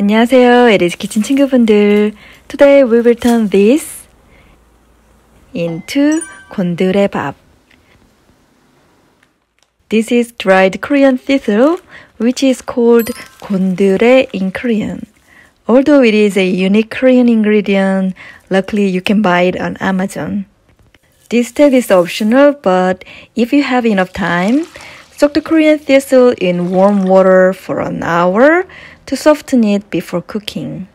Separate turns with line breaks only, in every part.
안녕하세요. Aeri's kitchen 친구분들. Today we will turn this into 곤드레밥. This is dried Korean thistle, which is called gondeure in Korean. Although it is a unique Korean ingredient, luckily you can buy it on Amazon. This step is optional, but if you have enough time, soak the Korean thistle in warm water for an hour to soften it before cooking.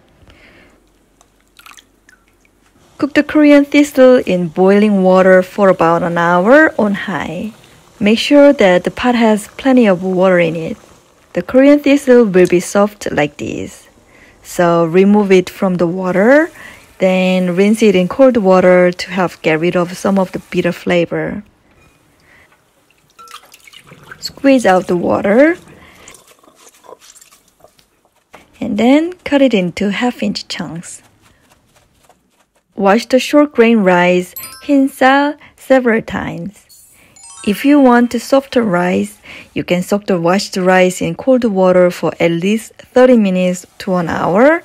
Cook the Korean thistle in boiling water for about an hour on high. Make sure that the pot has plenty of water in it. The Korean thistle will be soft like this. So remove it from the water then rinse it in cold water to help get rid of some of the bitter flavor. Squeeze out the water and then cut it into half inch chunks. Wash the short grain rice hinsa several times. If you want softer rice, you can soak the washed rice in cold water for at least 30 minutes to an hour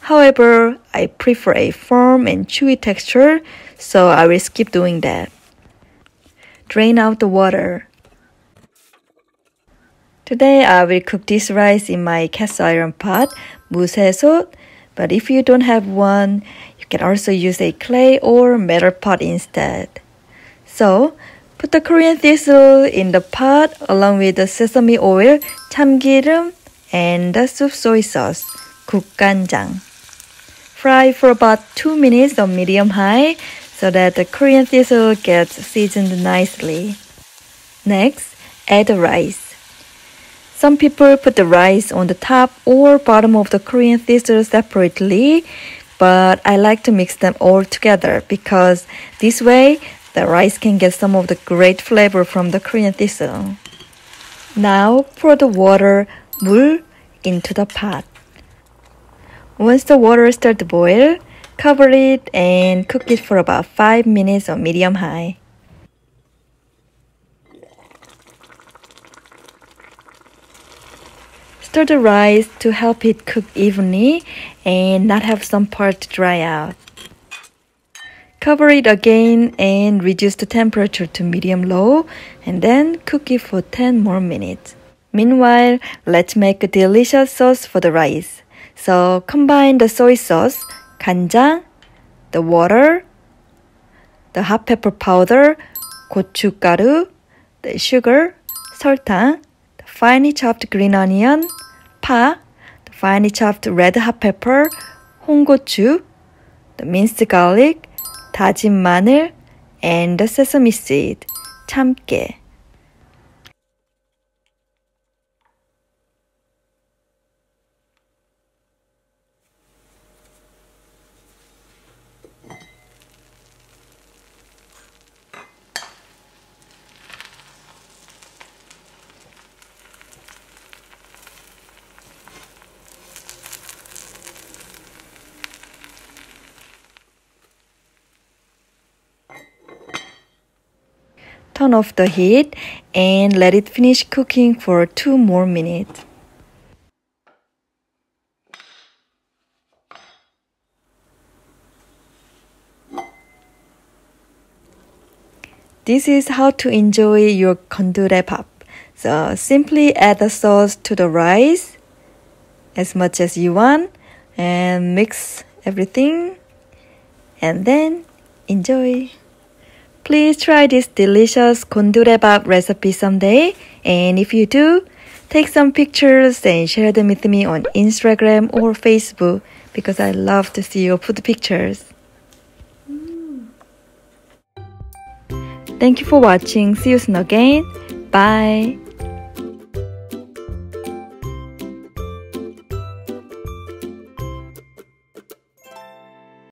However, I prefer a firm and chewy texture, so I will skip doing that. Drain out the water. Today I will cook this rice in my cast iron pot, 무쇠솥, but if you don't have one, you can also use a clay or metal pot instead. So, put the Korean thistle in the pot along with the sesame oil, 참기름, and the soup soy sauce, 국간장. Fry for about 2 minutes on medium high so that the Korean thistle gets seasoned nicely. Next, add the rice. Some people put the rice on the top or bottom of the Korean thistle separately, but I like to mix them all together because this way the rice can get some of the great flavor from the Korean thistle. Now pour the water, 물, into the pot. Once the water starts to boil, cover it and cook it for about 5 minutes on medium high. Stir the rice to help it cook evenly and not have some part dry out. Cover it again and reduce the temperature to medium low and then cook it for 10 more minutes. Meanwhile, let's make a delicious sauce for the rice. So combine the soy sauce, 간장, the water, the hot pepper powder, 고춧가루, the sugar, 설탕, the finely chopped green onion, 파, the finely chopped red hot pepper, 홍고추, the minced garlic, 다진 마늘, and the sesame seed, 참깨. Turn off the heat and let it finish cooking for 2 more minutes. This is how to enjoy your gondeure bap. So simply add the sauce to the rice as much as you want and mix everything and then enjoy. Please try this delicious gondeurebap recipe someday. And if you do, take some pictures and share them with me on Instagram or Facebook because I love to see your food pictures. Thank you for watching. See you soon again. Bye.